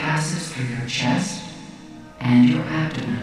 passes through your chest and your abdomen.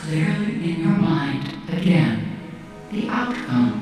clearly in your mind again the outcome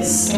This